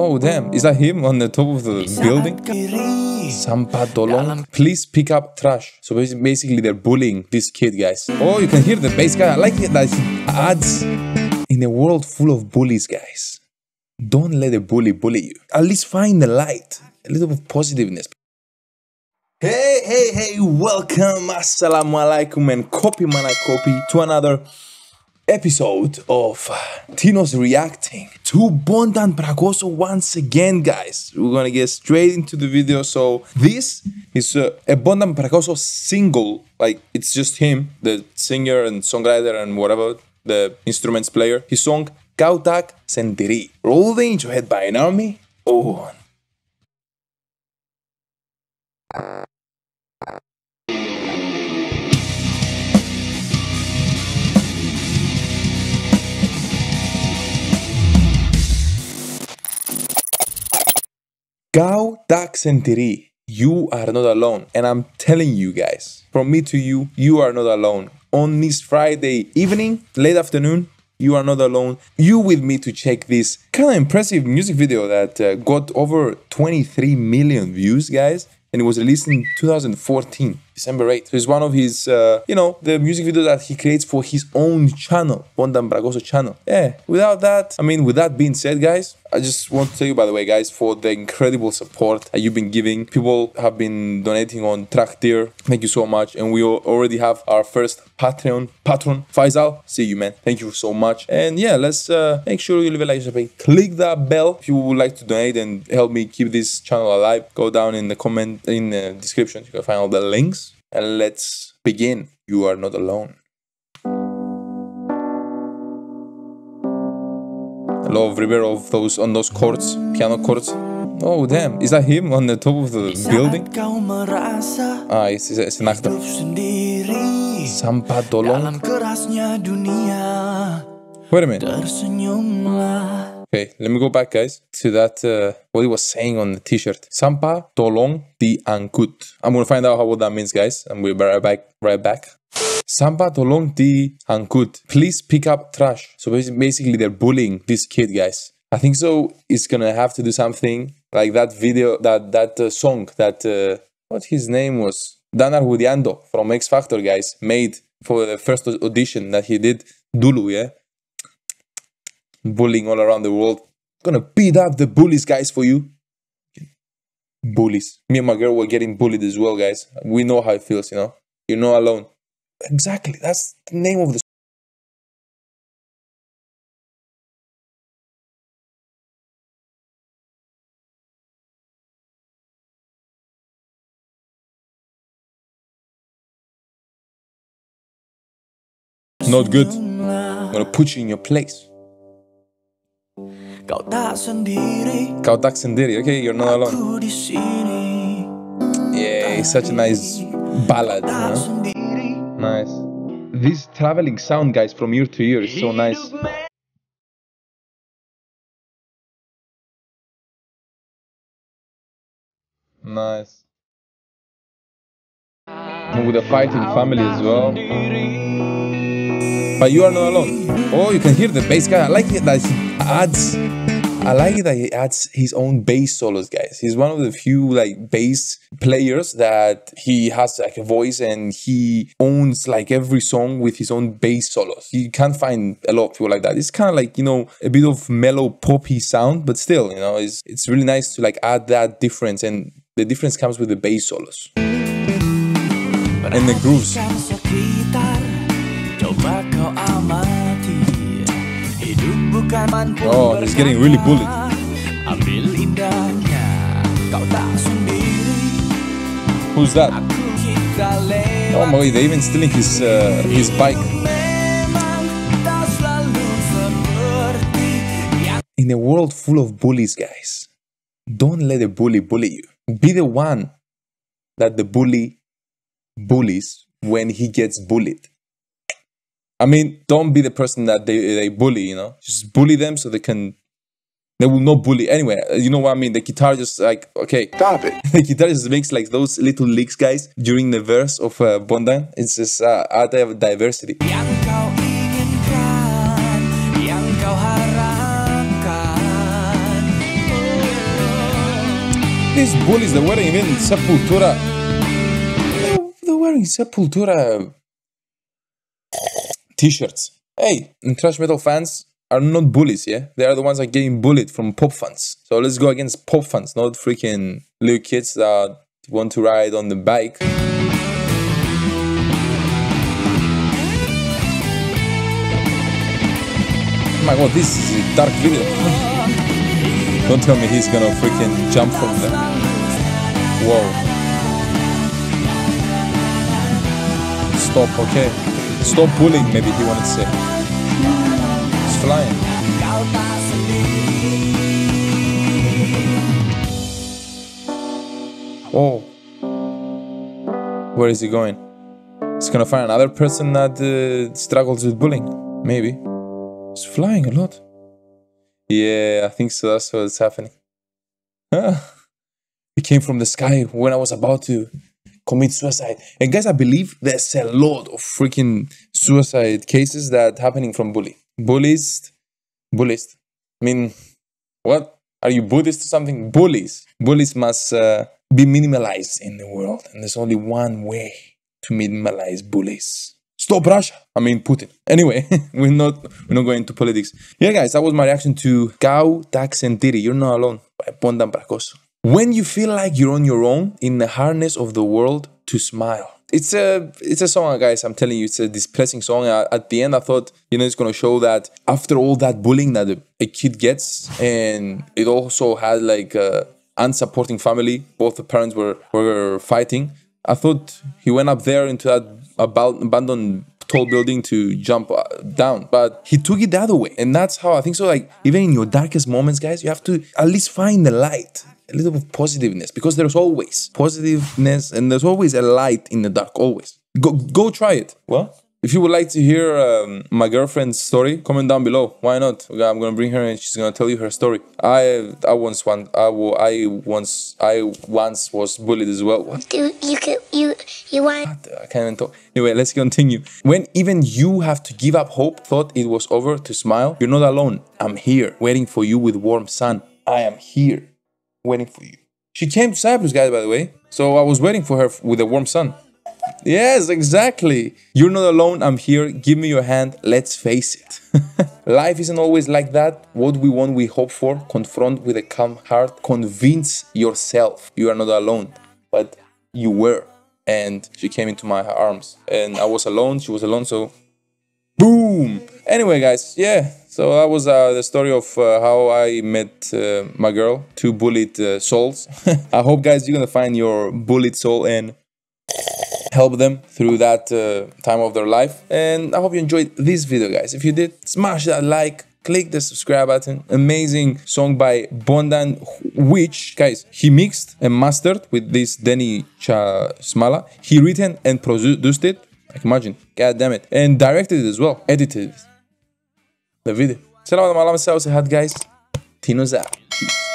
Oh damn, is that him on the top of the building? Sampa Dolong. Please pick up trash. So basically they're bullying this kid, guys. Oh, you can hear the bass guy. I like it that he adds in a world full of bullies, guys. Don't let a bully bully you. At least find the light. A little bit of positiveness. Hey, hey, hey, welcome, assalamu alaikum, and copy mana copy to another episode of Tino's reacting to Bondan Prakoso once again, guys. We're gonna get straight into the video. So, this is uh, a Bondan Prakoso single, like it's just him, the singer and songwriter and whatever, the instruments player. His song Kautak Sentiri. Roll the intro head by an army. Oh, Kau tak sendiri. You are not alone. And I'm telling you guys, from me to you, you are not alone. On this Friday evening, late afternoon, you are not alone. You with me to check this kind of impressive music video that uh, got over 23 million views, guys. And it was released in 2014, December 8th. So it's one of his, uh, you know, the music videos that he creates for his own channel, Bondan Prakoso channel. Yeah, without that, I mean, with that being said, guys, I just want to tell you, by the way, guys, for the incredible support that you've been giving. People have been donating on Trakteer. Thank you so much. And we already have our first Patreon patron, Faisal. See you, man. Thank you so much. And yeah, let's uh, make sure you leave a like, subscribe, click that bell if you would like to donate and help me keep this channel alive. Go down in the comment in the description. You can find all the links. And let's begin. You are not alone. A lot of those on those chords, piano chords. Oh damn, is that him on the top of the building? Saat kau merasa Ah, it's, it's, it's an actor. hidup sendiri Sampa Dolong. dalam kerasnya dunia Wait a minute. Okay, let me go back, guys, to that uh, what he was saying on the T-shirt. Sampa Dolong di Angkut. I'm gonna find out how what that means, guys, and we'll be right back. Right back. Sampa Dolong di Angkut. Please pick up trash. So basically, they're bullying this kid, guys. I think so. It's gonna have to do something like that video, that that uh, song that uh, what his name was Dan Argudiando from X Factor, guys, made for the first audition that he did. Dulu, yeah bullying all around the world. Gonna beat up the bullies, guys, for you. Bullies. Me and my girl were getting bullied as well, guys. We know how it feels, you know. You're not alone. Exactly. That's the name of the. Not good. I'm gonna put you in your place. Kau tak sendiri Kau tak sendiri. Okay, you're not alone. ku di sini Yeah, it's such a nice ballad. You know? Nice. This traveling sound, guys, from year to year is so nice. Nice. And with a fighting family as well. But you are not alone. Oh, you can hear the bass guy. I like it that he adds. I like it that he adds his own bass solos, guys. He's one of the few like bass players that he has like a voice and he owns like every song with his own bass solos. You can't find a lot of people like that. It's kind of like you know a bit of mellow poppy sound, but still, you know, it's it's really nice to like add that difference, and the difference comes with the bass solos and the grooves. Oh, he's getting really bullied. Who's that? Oh my god, they even stealing his uh, his bike. In a world full of bullies, guys, don't let a bully bully you. Be the one that the bully bullies when he gets bullied. I mean, don't be the person that they, they bully, you know? Just bully them so they can. They will not bully anyway. You know what I mean? The guitar just like, okay. Stop it. the guitar just makes like those little licks, guys, during the verse of uh, Bondan. It's just uh, art of diversity. yang kau inginkan yang kau harapkan these bullies. They're wearing even Sepultura. They're, they're wearing Sepultura t-shirts. Hey, thrash metal fans are not bullies, yeah? They are the ones that are getting bullied from pop fans. So let's go against pop fans, not freaking little kids that want to ride on the bike. Oh my god, this is a dark video. Don't tell me he's gonna freaking jump from there. Whoa. Stop, okay. Stop bullying, maybe he wanted to say. He's flying. Oh. Where is he going? He's gonna find another person that uh, struggles with bullying. Maybe. He's flying a lot. Yeah, I think so. That's what's happening. he came from the sky when I was about to commit suicide. And guys, I believe there's a lot of freaking suicide cases that happening from bully. Bullies, bullies. I mean, what? Are you Buddhist or something? Bullies. Bullies must uh, be minimalized in the world. And there's only one way to minimalize bullies. Stop Russia. I mean Putin. Anyway, we're not we're not going into politics. Yeah, guys, that was my reaction to Kau Tak Sendiri. You're not alone by Bondan Prakoso. When you feel like you're on your own in the harness of the world, to smile. It's a it's a song, guys. I'm telling you, it's a displeasing song. At the end, I thought you know it's gonna show that after all that bullying that a, a kid gets, and it also had like a unsupporting family. Both the parents were were fighting. I thought he went up there into that about abandoned tall building to jump uh, down, but he took it the other way, and that's how I think so. Like even in your darkest moments, guys, you have to at least find the light a little bit of positiveness because there's always positiveness and there's always a light in the dark always. Go go try it. Well? If you would like to hear um, my girlfriend's story comment down below. Why not? I'm gonna bring her and she's gonna tell you her story. I i once one i, I once i once was bullied as well. What Do you could you you want I can't even talk. Anyway, let's continue. When even you have to give up hope, thought it was over to smile, you're not alone. I'm here, waiting for you with warm sun. I am here, waiting for you. She came to Cyprus, guys, by the way. So I was waiting for her with a warm sun. Yes, exactly. You're not alone. I'm here. Give me your hand. Let's face it. Life isn't always like that. What we want, we hope for. Confront with a calm heart. Convince yourself you are not alone, but you were. And she came into my arms, and I was alone. She was alone. So, boom. Anyway, guys, yeah. So that was uh, the story of uh, how I met uh, my girl. Two bullied uh, souls. I hope, guys, you're gonna find your bullied soul and help them through that uh, time of their life. And I hope you enjoyed this video, guys. If you did, smash that like, click the subscribe button. Amazing song by Bondan, which, guys, he mixed and mastered with this Denny Smala. He written and produced it. Like, imagine, god damn it. And directed it as well, edited it. The video. Selamat malam, saya Sehat, guys. Tino's out. Peace.